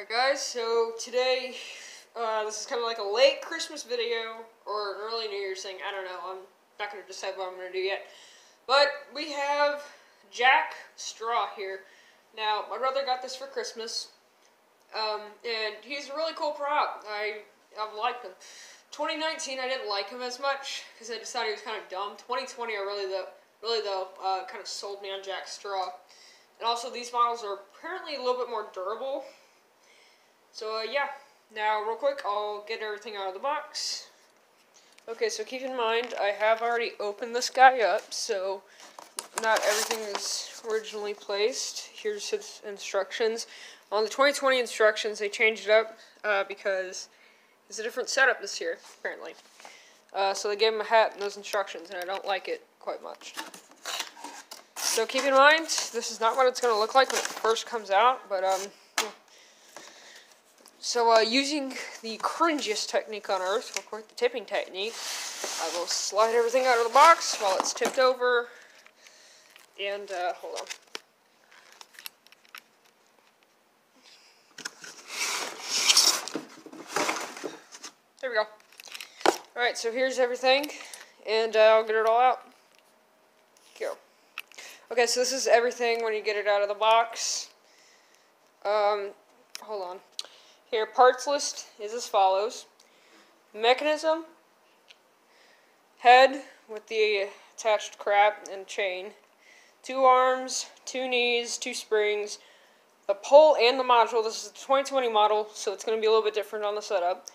Alright guys, so today, uh, this is kind of like a late Christmas video, or an early New Year's thing, I don't know, I'm not going to decide what I'm going to do yet. But we have Jack Straw here. Now, my brother got this for Christmas, um, and he's a really cool prop. I, I've liked him. 2019, I didn't like him as much, because I decided he was kind of dumb. 2020, I really, though, really though, uh, kind of sold me on Jack Straw. And also, these models are apparently a little bit more durable. So, uh, yeah. Now, real quick, I'll get everything out of the box. Okay, so keep in mind, I have already opened this guy up, so not everything is originally placed. Here's his instructions. On the 2020 instructions, they changed it up uh, because it's a different setup this year, apparently. Uh, so they gave him a hat and those instructions, and I don't like it quite much. So keep in mind, this is not what it's going to look like when it first comes out, but, um, So, uh, using the cringiest technique on earth, real quick, the tipping technique, I will slide everything out of the box while it's tipped over, and, uh, hold on. There we go. Alright, so here's everything, and uh, I'll get it all out. Go. Okay, so this is everything when you get it out of the box. Um, hold on. Here, parts list is as follows. Mechanism, head with the attached crap and chain, two arms, two knees, two springs, the pole and the module. This is a 2020 model, so it's going to be a little bit different on the setup.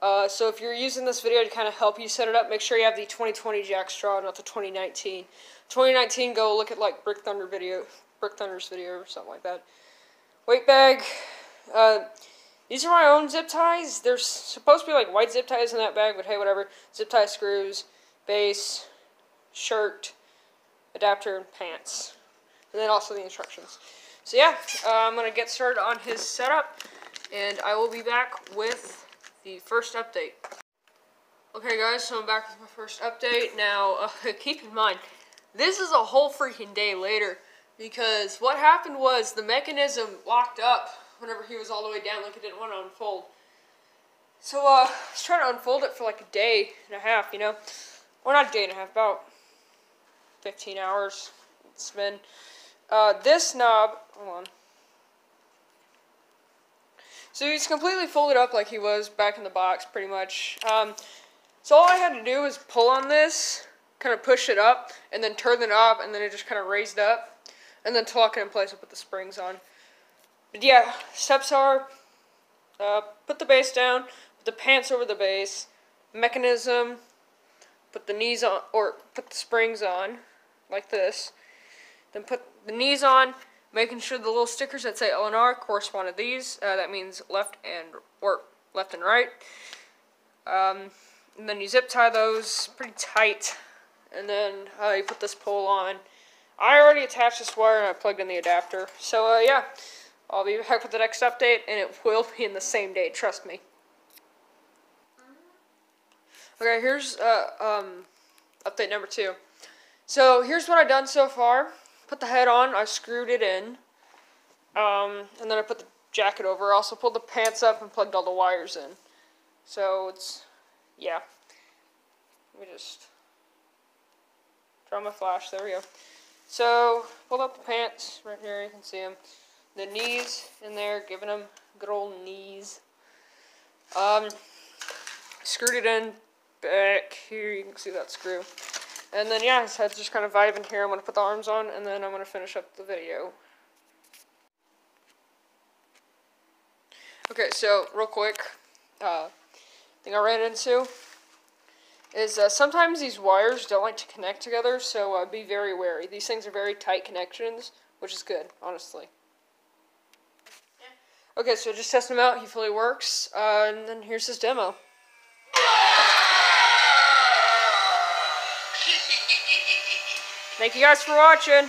Uh, so if you're using this video to kind of help you set it up, make sure you have the 2020 jack straw, not the 2019. 2019, go look at like Brick Thunder video, Brick Thunder's video or something like that. Weight bag. Uh, these are my own zip ties. They're supposed to be like white zip ties in that bag, but hey, whatever. Zip tie screws, base, shirt, adapter, and pants. And then also the instructions. So yeah, uh, I'm going to get started on his setup, and I will be back with the first update. Okay guys, so I'm back with my first update. Now, uh, keep in mind, this is a whole freaking day later because what happened was the mechanism locked up whenever he was all the way down, like it didn't want to unfold. So, uh, I was trying to unfold it for like a day and a half, you know? Or not a day and a half, about 15 hours it's been. Uh, this knob, hold on. So he's completely folded up like he was back in the box, pretty much. Um, so all I had to do was pull on this, kind of push it up, and then turn the knob, and then it just kind of raised up, and then to lock it in place and put the springs on. But yeah, steps are, uh, put the base down, put the pants over the base, mechanism, put the knees on, or put the springs on, like this, then put the knees on, making sure the little stickers that say LNR correspond to these. Uh, that means left and or left and right. Um, and then you zip tie those pretty tight, and then uh, you put this pole on. I already attached this wire and I plugged in the adapter. So uh, yeah, I'll be back with the next update, and it will be in the same day. Trust me. Okay, here's uh, um, update number two. So here's what I've done so far put the head on, I screwed it in, um, and then I put the jacket over. I also pulled the pants up and plugged all the wires in. So it's, yeah. Let me just draw my flash. There we go. So, pulled up the pants right here. You can see them. The knees in there, giving them good old knees. Um, screwed it in back here. You can see that screw. And then, yeah, his head's just kind of vibing here. I'm going to put the arms on, and then I'm going to finish up the video. Okay, so, real quick, uh, thing I ran into is uh, sometimes these wires don't like to connect together, so uh, be very wary. These things are very tight connections, which is good, honestly. Okay, so just test him out. He fully works, uh, and then here's his demo. Thank you guys for watching.